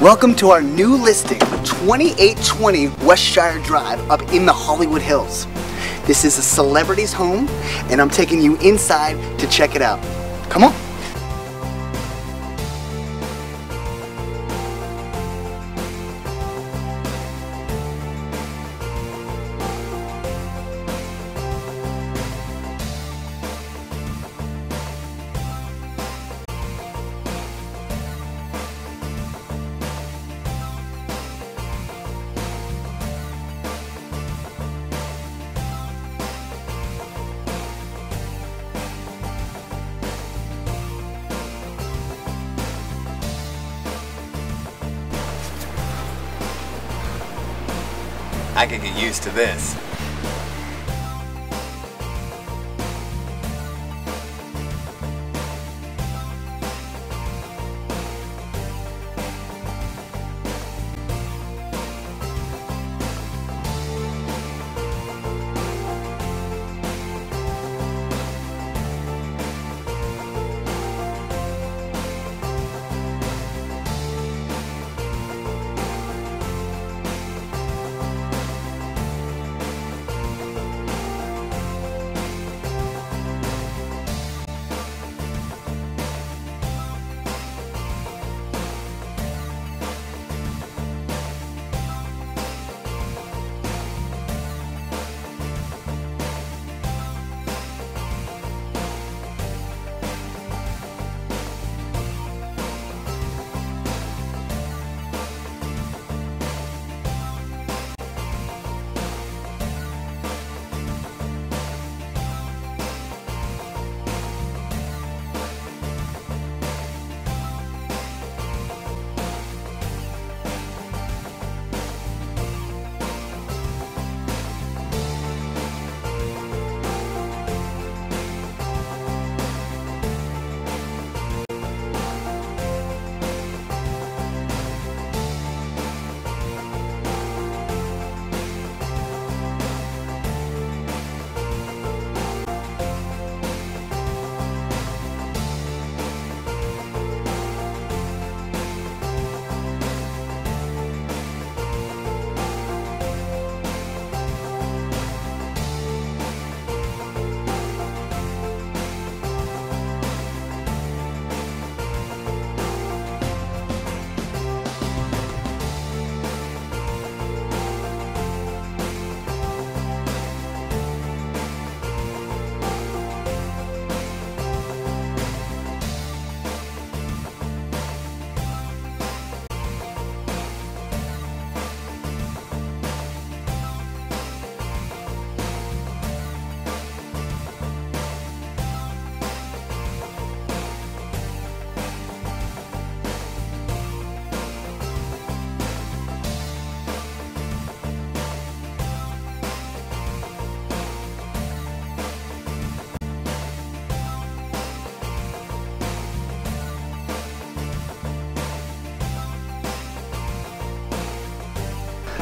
Welcome to our new listing, 2820 Westshire Drive up in the Hollywood Hills. This is a celebrity's home and I'm taking you inside to check it out. Come on. I could get used to this.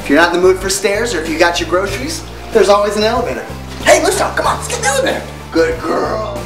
If you're not in the mood for stairs or if you got your groceries, there's always an elevator. Hey, Lucio, come on, let's get the elevator. Good girl.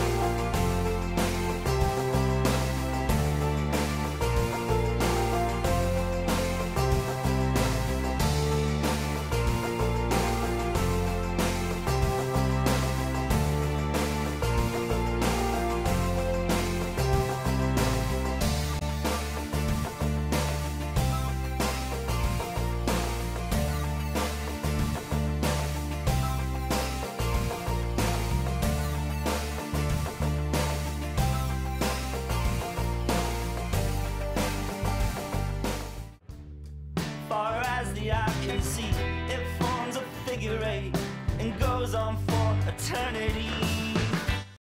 It forms a figure eight and goes on for eternity.